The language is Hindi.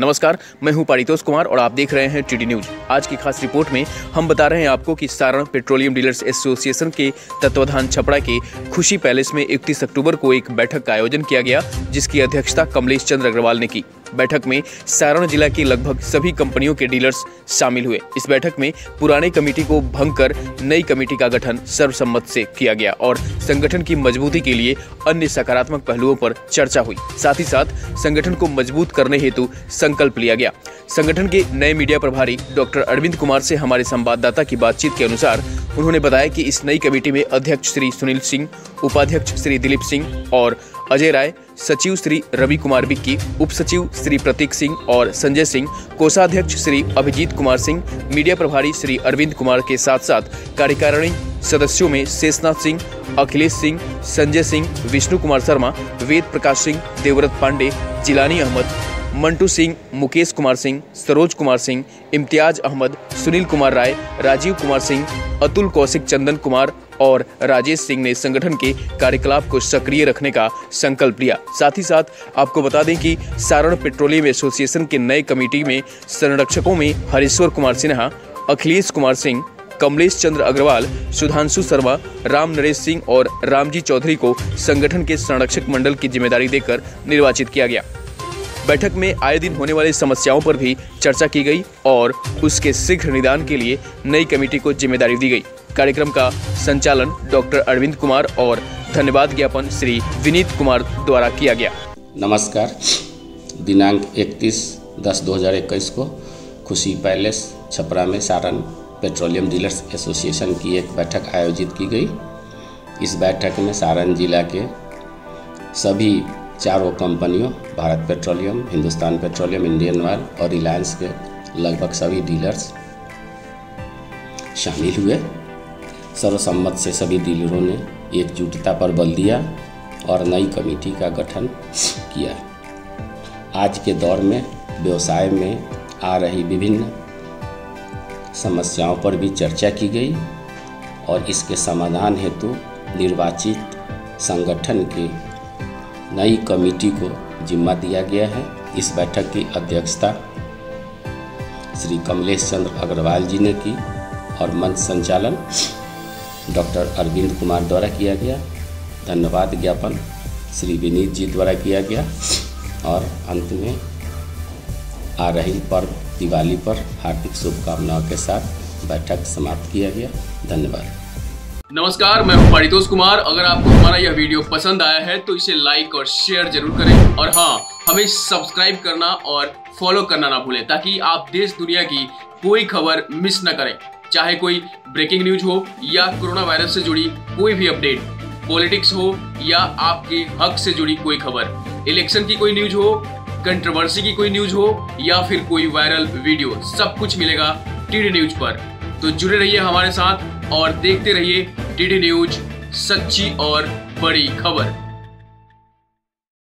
नमस्कार, मैं हूँ पारितोष कुमार और आप देख रहे हैं टीडी न्यूज़ आज की खास रिपोर्ट में हम बता रहे हैं आपको कि सारण पेट्रोलियम डीलर्स एसोसिएशन के तत्वाधान छपड़ा के खुशी पैलेस में इकतीस अक्टूबर को एक बैठक का आयोजन किया गया, जिसकी अध्यक्षता कमलेश चंद्र अग्रवाल ने की। बैठक में सारण जिला की लगभग सभी कंपनियों के डीलर्स शामिल हुए। इस बैठक में पुराने कमेटी को भंग कर नई कमेटी का गठन सर्वसम्मत से किया गया और संगठन की मजबूती के लिए अन्य सकारात्मक पहलुओं पर चर्चा हुई। साथ ही साथ संगठन को मज़बूत करने हेतु संकल्प लिया गया। संगठन के नए मीडिया प्रभारी डॉक्टर अरविंद कुमार से हमारे संवाददाता की बातचीत के अनुसार उन्होंने बताया कि इस नई कमेटी में अध्यक्ष श्री सुनील सिंह, उपाध्यक्ष श्री दिलीप सिंह और अजय राय सचिव श्री रवि कुमार बिक्की उप सचिव श्री प्रतीक सिंह और संजय सिंह, कोषाध्यक्ष श्री अभिजीत कुमार सिंह, मीडिया प्रभारी श्री अरविंद कुमार के साथ साथ कार्यकारिणी सदस्यों में शेषनाथ सिंह, अखिलेश सिंह, संजय सिंह, विष्णु कुमार शर्मा, वेद प्रकाश सिंह, देवव्रत पांडे, जिलानी अहमद, मंटू सिंह, मुकेश कुमार सिंह, सरोज कुमार सिंह, इम्तियाज़ अहमद, सुनील कुमार राय, राजीव कुमार सिंह, अतुल कौशिक चंदन कुमार और राजेश सिंह ने संगठन के कार्यकलाप को सक्रिय रखने का संकल्प लिया। साथ ही साथ, आपको बता दें कि सारण पेट्रोलियम एसोसिएशन के नए कमेटी में संरक्षकों में हरीश्वर कुमार सिन्हा, अखिलेश कुमार सिंह, कमलेश चंद्र अग्रवाल, सुधांशु शर्मा, राम नरेश सिंह और रामजी चौधरी को संगठन के संरक्षक मंडल की ज़िम्मेदारी देकर निर्वाचित किया गया। बैठक में आए दिन होने वाली समस्याओं पर भी चर्चा की गई और उसके शीघ्र निदान के लिए नई कमेटी को ज़िम्मेदारी दी गई। कार्यक्रम का संचालन डॉक्टर अरविंद कुमार और धन्यवाद ज्ञापन श्री विनीत कुमार द्वारा किया गया। नमस्कार। दिनांक 31 दस 2021 को खुशी पैलेस, छपरा में सारण पेट्रोलियम डीलर्स एसोसिएशन की एक बैठक आयोजित की गई। इस बैठक में सारण जिला के सभी चारों कंपनियों, Bharat Petroleum, Hindustan Petroleum, Indian Oil और रिलायंस के लगभग सभी डीलर्स शामिल हुए। सर्वसम्मत से सभी डीलरों ने एकजुटता पर बल दिया और नई कमेटी का गठन किया। आज के दौर में व्यवसाय में आ रही विभिन्न समस्याओं पर भी चर्चा की गई और इसके समाधान हेतु निर्वाचित संगठन की नई कमेटी को जिम्मा दिया गया है। इस बैठक की अध्यक्षता श्री कमलेश चंद्र अग्रवाल जी ने की और मंच संचालन डॉक्टर अरविंद कुमार द्वारा किया गया। धन्यवाद ज्ञापन श्री विनीत जी द्वारा किया गया। और अंत में आ रही पर्व दिवाली पर हार्दिक शुभकामनाओं के साथ बैठक समाप्त किया गया। धन्यवाद। नमस्कार, मैं हूँ पारितोष कुमार। अगर आपको हमारा यह वीडियो पसंद आया है तो इसे लाइक और शेयर ज़रूर करें। और हाँ हमें सब्सक्राइब करना और फॉलो करना ना भूलें, ताकि आप देश दुनिया की कोई खबर मिस न करें। चाहे कोई ब्रेकिंग न्यूज़ हो या कोरोना वायरस से जुड़ी कोई भी अपडेट पॉलिटिक्स हो या आपके हक से जुड़ी कोई खबर इलेक्शन की कोई न्यूज़ हो कंट्रोवर्सी की कोई न्यूज़ हो या फिर कोई वायरल वीडियो सब कुछ मिलेगा टीडी न्यूज़ पर। तो जुड़े रहिए हमारे साथ और देखते रहिए डीडी न्यूज़ सच्ची और बड़ी खबर।